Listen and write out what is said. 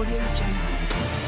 Audio Jungle.